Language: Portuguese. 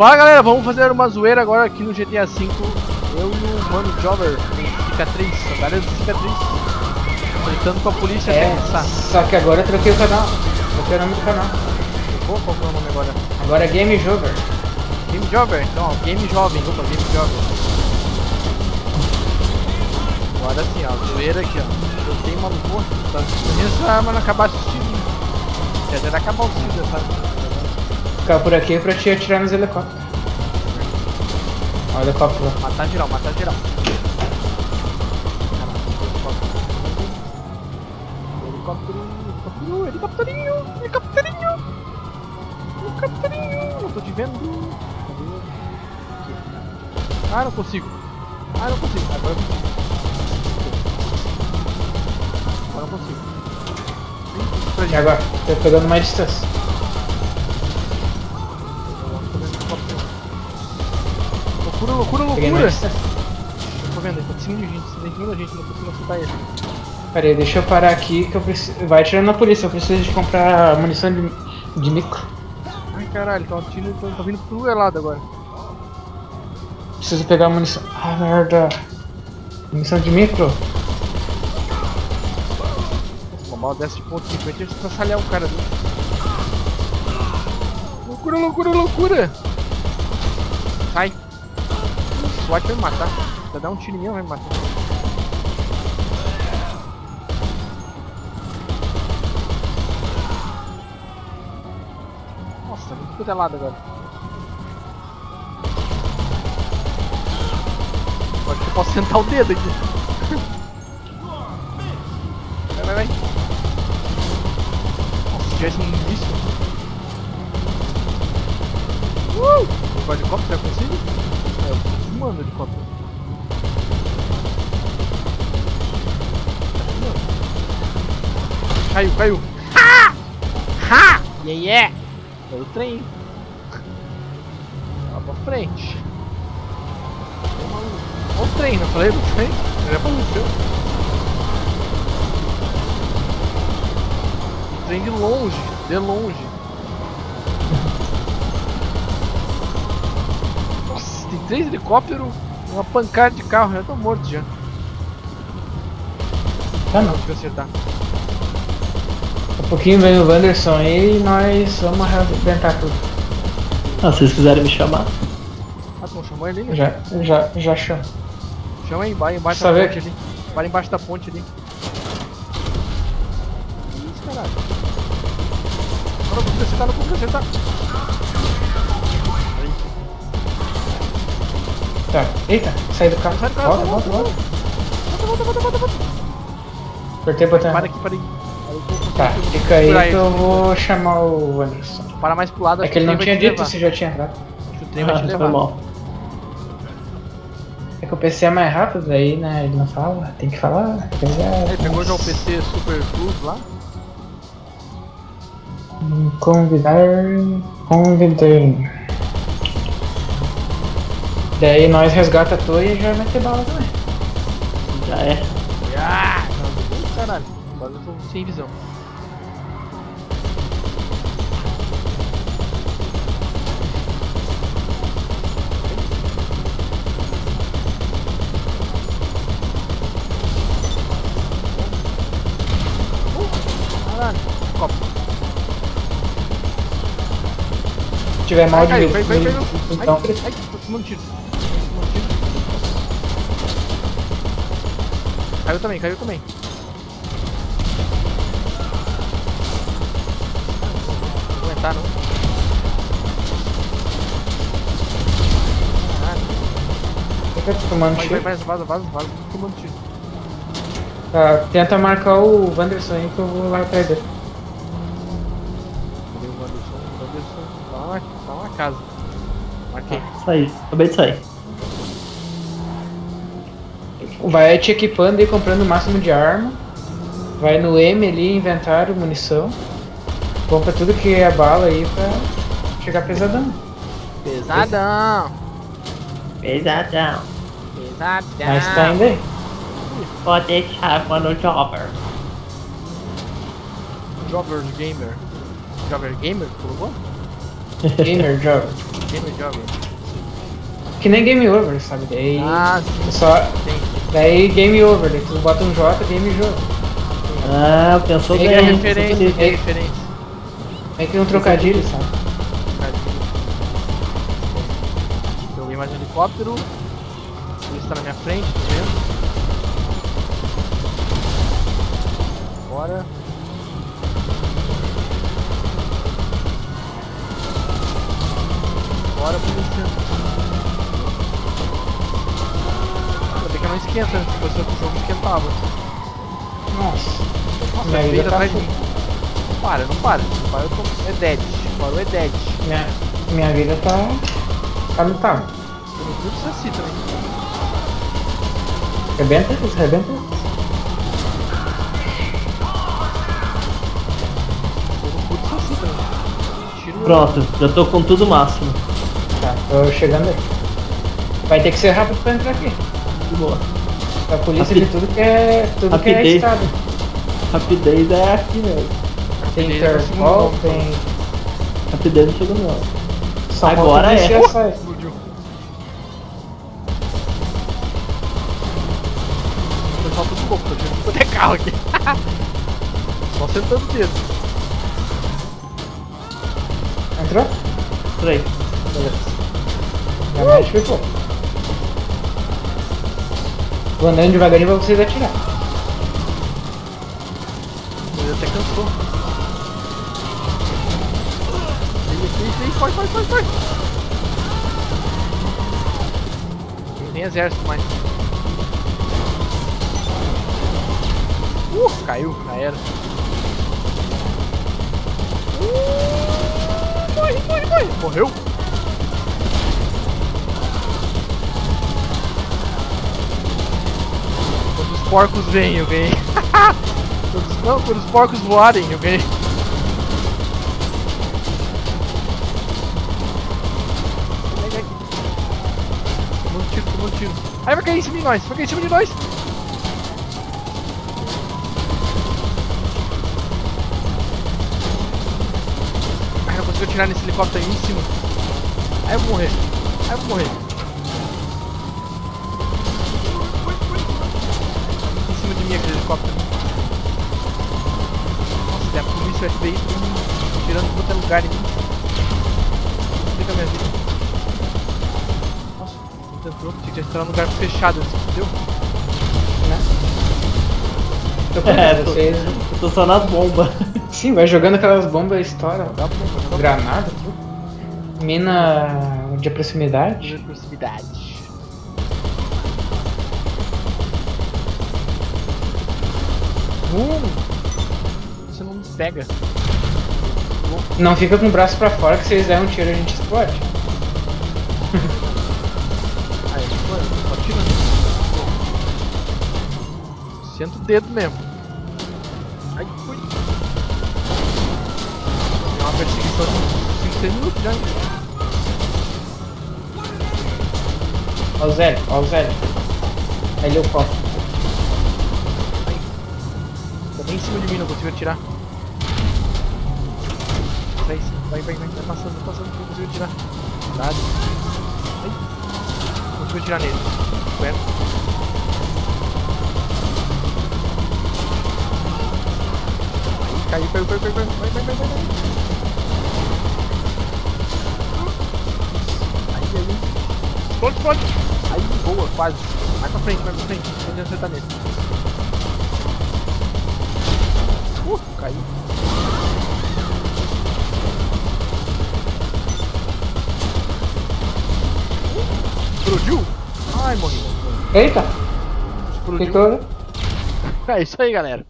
Fala galera, vamos fazer uma zoeira agora aqui no GTA V. Eu e o mano Jobber, com cicatriz, várias cicatriz. Enfrentando com a polícia É, até só que agora eu troquei o canal. Troquei o nome do canal. Qual qual é o nome agora? Agora é Game Jover. Game Jobber? Então, ó, Game Jovem, opa, Game Jobber. Agora sim, ó, zoeira aqui, ó. Eu tenho uma boa, tá? Se a arma não acabasse o tiro. Quer dizer, acabar o tiro dessa Ficar por aqui pra te atirar nos helicópteros. Ó, o helicóptero lá. Matar geral, matar geral. Helicóptero, helicóptero, helicópterinho, helicópterinho, helicópterinho, não tô te vendo. Ah, não consigo. Ah, não consigo. Agora eu consigo. Agora eu consigo. E agora? Tô pegando mais distância. Loucura, loucura, loucura. Tô vendo, tá em cima de gente, tem muita gente, não consigo acertar ele. Pera aí, deixa eu parar aqui que eu preciso. Vai atirando na polícia, eu preciso de comprar munição de, de micro. Ai caralho, tá, tiro, tá, tá vindo pro lado agora. Preciso pegar munição. Ah, merda. Munição de micro? Uma bala dessa de ponto 50 pra salhar o cara dele. Loucura, loucura, loucura! Sai! O SWAT vai me matar. Vai dar um tiro em mim, vai me matar. Nossa, muito cutelado agora. Acho que eu posso sentar o dedo aqui. Vai, vai, vai. Nossa, se tivesse um míssil. Uh! O helicóptero, eu consigo? É, eu tô fumando o helicóptero. Caiu, caiu. Ha! Ha! Yeah, yeah! Foi o trem. Lá pra frente. Olha o trem, não falei do trem? Ele apareceu. O trem de longe, de longe. Nossa, tem três helicópteros, uma pancada de carro, já tô morto já. Tá não. Deixa eu acertar. Daqui a pouquinho vem o Wanderson aí e nós vamos arrebentar tudo. Ah, se vocês quiserem me chamar. Ah, tu não chamou ele? Já, já, já chamo. Chama aí, vai embaixo da ponte ali. Vai embaixo da ponte ali. Que isso, caralho? Agora eu vou acertar, não vou acertar. Tá. Eita, sai do carro. sai do carro, Volta, volta, volta, volta. volta. Volta, volta, volta, volta. Apertei o botão. Para aqui, para conseguir Tá, fica aí que eu vou chamar o Wanderson. Para mais pro lado, É que ele não tinha dito levar. se já tinha entrado. Acho que o trem vai te Ah, levar. foi mal. É que o PC é mais rápido, aí né, ele não fala, tem que falar. Ele pegou já o PC Super Plus lá. Hum, Convidar. Daí nós resgata a tua e já vai ter bala também. Já é. Ah, caralho. Agora eu tô sem visão. Uh, Caralho, copo. Se tiver mal de caiu. então. Ai, tô tomando tiro. Caiu também, caiu também. Não vou aguentar não. Fica tomando Vai, vai, tiro. vai, vaza, vaza, vaza, tô tomando tiro. Tá, tenta marcar o Wanderson aí que eu vou lá atrás dele. Casa. Marquei. Saí. Acabei de sair. Vai te equipando e comprando o máximo de arma. Vai no M ali, inventário, munição. Compra tudo que é bala aí pra chegar pesadão. Pesadão! Pesadão. Pesadão! Mas tá indo aí. Pode deixar mano Jobber. Jobber Gamer. Jobber Gamer, que colocou? Gamer Job. Game Jogger. Que nem game over, sabe? Daí. Ah, sim, Só. tem. Daí game over, daí tu bota um J, game jogo. Ah, pensou bem. a pensou Referência, tem referência. É que um trocadilho, sabe? Joguei mais um helicóptero. Ele está na minha frente, tá vendo? Bora. Bora, polícia. Ainda bem que não esquenta, se fosse outro jogo esquentava. Nossa. Nossa, Minha é feio tá atrás de mim. Não para, não para. Não para, eu tô... É dead. Parou, é dead. Minha, minha vida tá. tá no pau. Eu não curto Saci também. Rebenta isso, rebenta isso. Tiro Pronto, já tô com tudo máximo. Tô chegando aí. Vai ter que ser rápido pra entrar aqui. De boa. A polícia Rapid- de tudo que é. tudo que é Rapidez. estado. Rapidez é aqui mesmo. Tem Rapidez é Interpol, tem. Rapidez não chegou não. Só Agora é. tudo carro aqui. Só sentando o dedo. Entrou? Três. Beleza. Já mais ficou. Vou andando devagarinho pra vocês atirar. Ele até cansou. Vem, vem, vem, corre, corre, corre. Não tem exército mais. Uh, caiu, já era. Uh, morre, morre, morre. Morreu? Porcos vêm, ganhei. Quando os- Não, quando os porcos voarem. Vem, vem. Tomando tiro, tomando tiro. Aí vai cair em cima de nós, vai cair em cima de nós. Ai, não consigo atirar nesse helicóptero aí em cima. Aí eu vou morrer. Aí eu vou morrer. Helicóptero. Nossa, tem a polícia, o FBI, todo mundo tirando qualquer lugar em mim. Fica a minha vida. Nossa, não entrou. Tinha que estar num lugar fechado, assim, entendeu? Tô É, com tô- vocês. Eu tô só nas bombas. Sim, vai jogando aquelas bombas estoura. Dá pra dá pra Granada, tudo. Mina de proximidade. de proximidade. Hum, você não me pega. Não fica com o braço pra fora que se eles derem um tiro a gente explode. Aí, mano, só tira. Senta o dedo mesmo. Ai, fui. É uma perseguição de 5, 6 minutos já. Ó o Zélio, ó o Zélio. Aí ele o foco. Em cima de mim, não consigo atirar. Vai, vai, vai, vai, vai passando, vai passando, não consigo atirar. Cuidado. Ai. Consigo atirar nele. Aí, caiu, caiu, caiu, caiu, caiu. Vai, vai, vai, vai, vai. Aí, aí. Explode, explode. Aí, boa, quase. Vai pra frente, vai pra frente. Adianta acertar nele. Uh, caiu. Explodiu? Ai, morri. Eita! Explodiu. Ficou. É isso aí, galera.